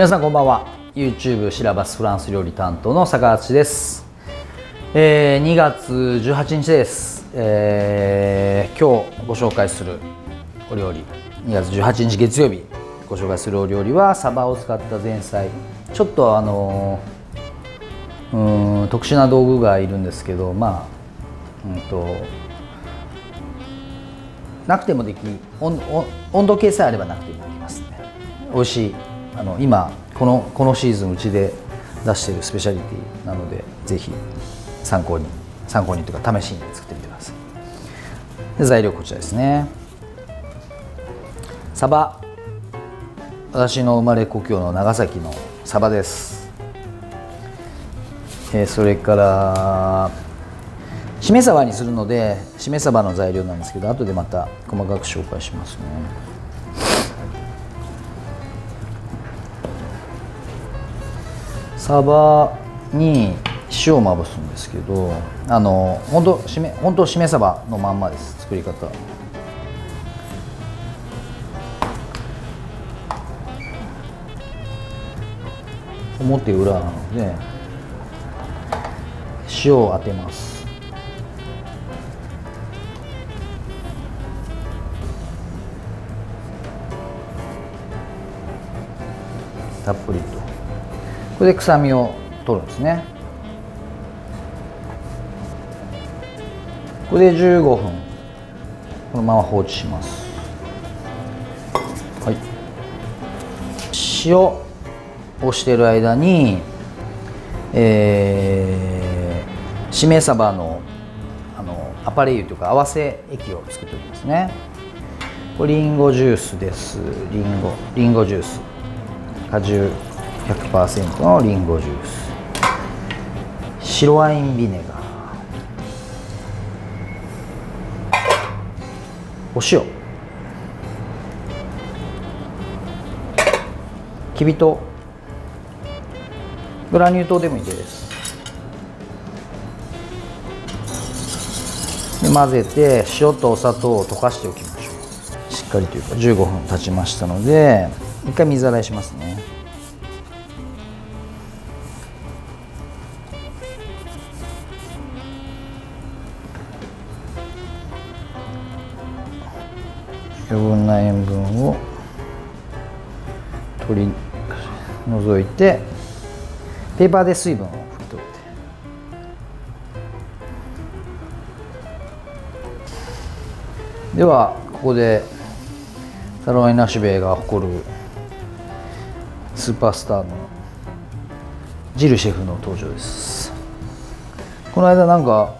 皆さんこんばんは。YouTube シラバスフランス料理担当の坂八です、えー、2月18日です、えー、今日ご紹介するお料理。2月18日月曜日ご紹介するお料理はサバを使った前菜。ちょっとあのうん特殊な道具がいるんですけどまあうんとなくてもでき温温度計さえあればなくてもできますね。美味しい。あの今このこのシーズンうちで出しているスペシャリティなのでぜひ参考に参考にというか試しに作ってみてください。で材料こちらですね。サバ。私の生まれ故郷の長崎のサバです、えー、それからしめ鯖にするのでしめ鯖の材料なんですけど後でまた細かく紹介しますね。サバに塩をまぶすんですけどあの本当しめ本当しめ鯖のまんまです作り方。表裏なので塩を当てます。たっぷりと。これで臭みを取るんですね。これで15分このまま放置します。はい。塩をしている間にえー、しめ鯖のあのアパレイユというか合わせ液を作っておきますね。これリンゴジュースです。リンゴリンゴジュース。果汁。100%のリンゴジュース。白ワインビネガー。お塩。きび糖グラニュー糖でもいいです。で混ぜて塩とお砂糖を溶かしておきましょう。しっかりというか15分経ちましたので一回水洗いしますね。余分な塩分を取り除いてペーパーで水分を拭き取って。ではここでサロン・エナシュベイが誇るスーパースターのジルシェフの登場です。この間なんか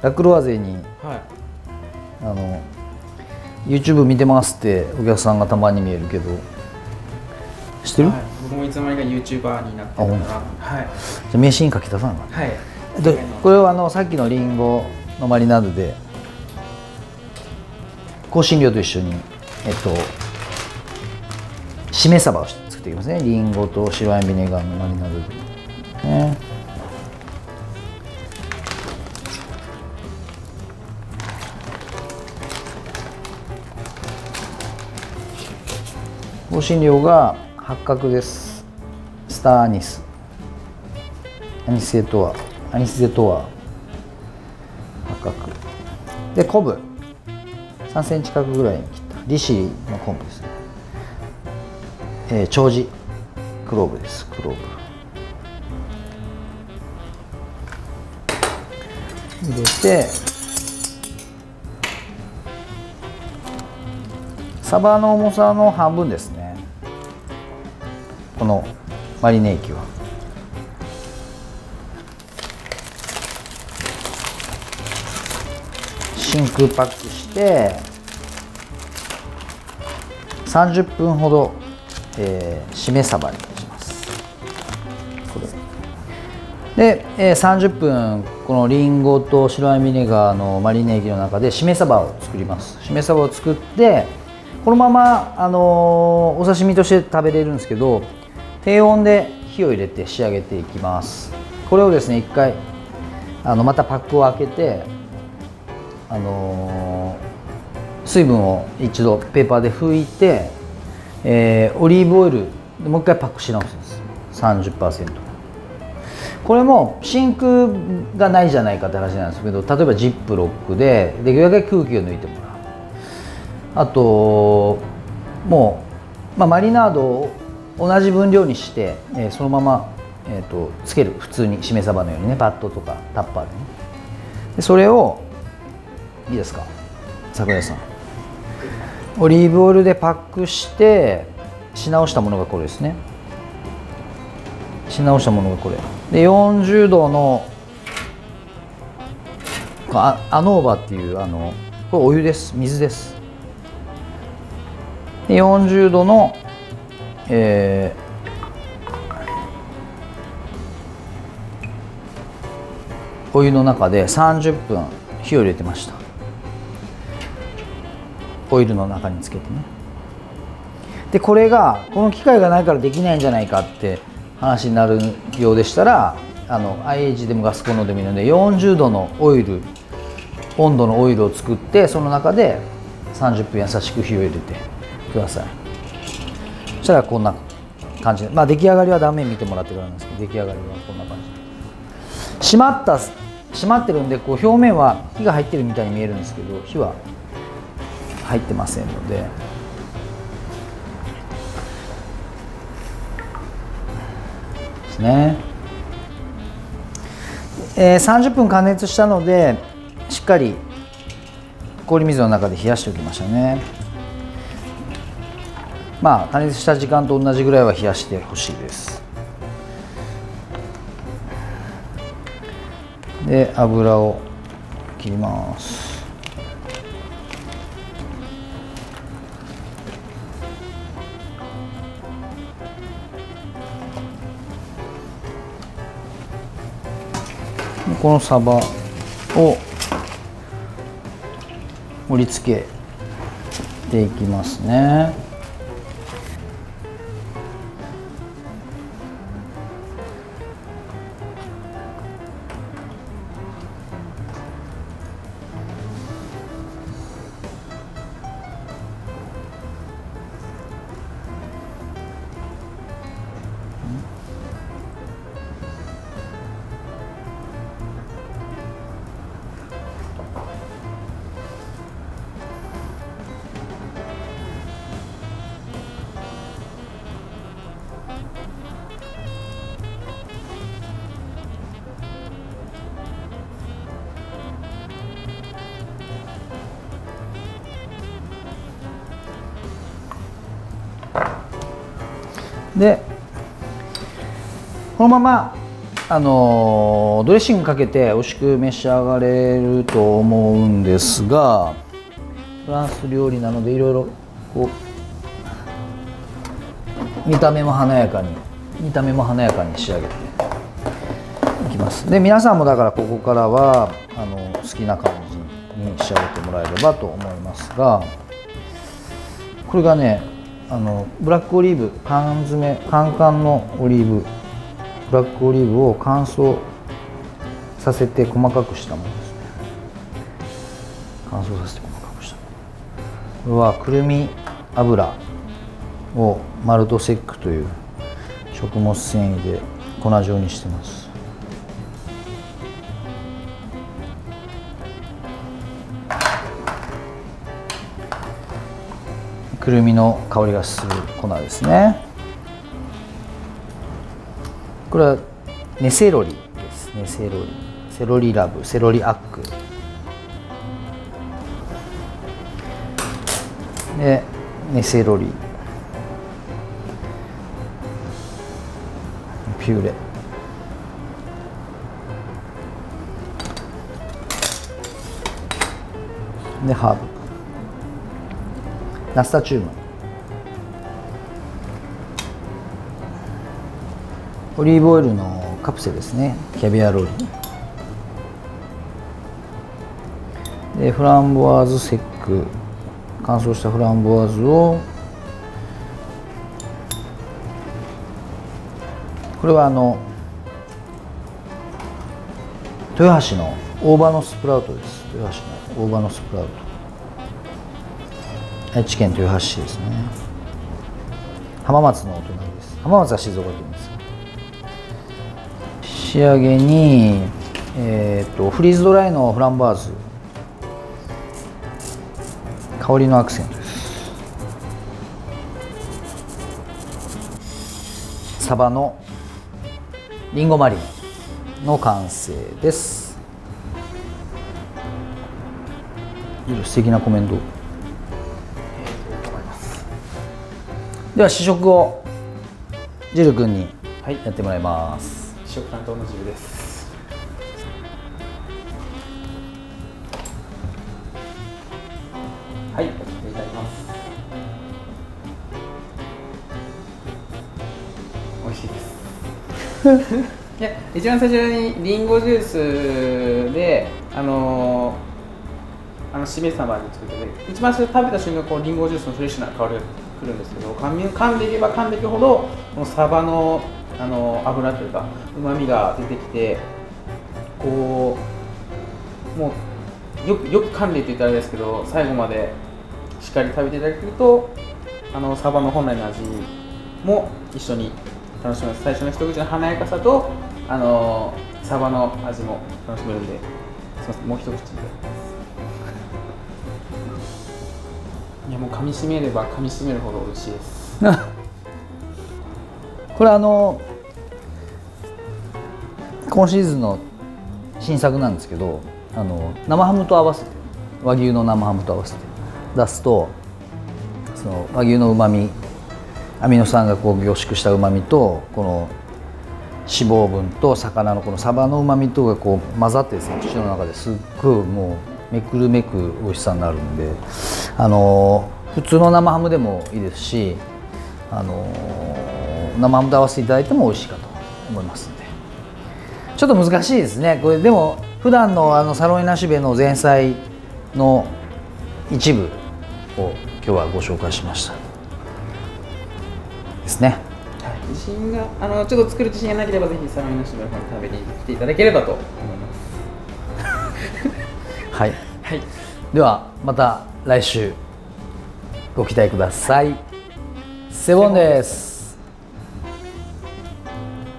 ラクロワ勢に、はい、あの YouTube 見てますってお客さんがたまに見えるけど。知ってる、はい、僕もいつの間にか YouTuber になってるから。はい。じゃ名刺に書き出さなはい。でこれはあのさっきのりんごのマリナードで香辛料と一緒にえっとしめ鯖を作っていきますね。りんごと白ワインビネガーのマリナードで香辛料が八角です。スターアニス。アニスゼトワアニスゼトワ八角で昆布3センチ角ぐらいに切った。利尻の昆布ですね、えー、長寿。クローブです。クローブ。入れてサバの重さの半分ですね。このマリネ液は。真空パックして30分ほど、えー、しめ鯖にします。で、えー、30分このりんごと白ワインビネガーのマリネ液の中でしめ鯖を作ります。しめ鯖を作ってこのまま、あのー、お刺身として食べれるんですけど低温で火を入れて仕上げていきます。これをですね一回あのまたパックを開けてあのー、水分を一度ペーパーで拭いて、えー、オリーブオイルでもう一回パックし直すんです。30%これも真空がないじゃないかって話なんですけど例えばジップロックでできるだけ空気を抜いてもらう。あともう、まあ、マリナードを同じ分量にして、えー、そのまま、えーと、つける。普通に。しめ鯖のようにね。パッドとかタッパーでね。でそれをいいですか？桜井さん。オリーブオイルでパックしてし直したものがこれですね。し直したものがこれ。で40度のアアノーバっていうあのこれお湯です。水です。で40度の、えー、お湯の中で30分火を入れてました。オイルの中につけてね。でこれがこの機械がないからできないんじゃないかって話になるようでしたらあの IH でもガスコンロでもいいので40度のオイル温度のオイルを作ってその中で30分優しく火を入れてください。したらこんな感じで。まあ出来上がりは断面見てもらってからなんですけど出来上がりはこんな感じ閉まった閉まってるんでこう表面は火が入ってるみたいに見えるんですけど火は入ってませんので。ですね、えー、30分加熱したのでしっかり氷水の中で冷やしておきましたね。まあ加熱した時間と同じぐらいは冷やしてほしいですで油を切りますこのサバを盛り付けていきますね。でこのままあのドレッシングかけて美味しく召し上がれると思うんですがフランス料理なのでいろいろこう見た目も華やかに見た目も華やかに仕上げていきます。で皆さんもだからここからはあの好きな感じに仕上げてもらえればと思いますがこれがねあのブラックオリーブ缶詰缶缶のオリーブブラックオリーブを乾燥させて細かくしたものですね。乾燥させて細かくしたこれはくるみ油をマルトセックという食物繊維で粉状にしてます。くるみの香りがする粉ですね。これはネセロリです。ねセロリセロリラブ。セロリアック。でネセロリピューレ。でハーブ。ナスタチウム。オリーブオイルのカプセルですね。キャビアロール。でフランボワーズセック。乾燥したフランボワーズを。これはあの豊橋の大葉のスプラウトです。豊橋の大葉のスプラウト。愛知県豊橋市ですね。浜松のお隣です。浜松は静岡県です。仕上げに、えーと、フリーズドライのフランバーズ。香りのアクセントです。サバのりんごマリンの完成です。素敵なコメントでは試食をジル君にやってもらいます、はい、試食担当のジルです。はいいただきます。美味しいです。いや一番最初にりんごジュースであのー、あのしめ鯖に作ってて一番最初食べた瞬間こうりんごジュースのフレッシュな香りがくるんですけど噛み噛んでいけば噛んでいくほどこのサバのあの油というかうまみが出てきてこうもうよくよく噛んでいって言ったらあれですけど最後までしっかり食べていただけるとあのサバの本来の味も一緒に楽しめます最初の一口の華やかさとあのサバの味も楽しめるんでもう一口で。いやもう噛み締めれば噛み締めるほど美味しいです。これあの今シーズンの新作なんですけどあの生ハムと合わせて和牛の生ハムと合わせて出すとその和牛のうまみアミノ酸がこう凝縮したうまみとこの脂肪分と魚のこのサバのうまみとがこう混ざってですね口の中ですっごいもうめくるめく美味しさになるんであの普通の生ハムでもいいですしあの生ハムと合わせていただいても美味しいかと思いますんで。ちょっと難しいですね。これでも普段のあのサロイナシベの前菜の一部を今日はご紹介しました。ですね、自信があのちょっと作る自信がなければぜひサロイナシベの方に食べに来ていただければと思います。はい、はい、ではまた来週ご期待ください。セボンです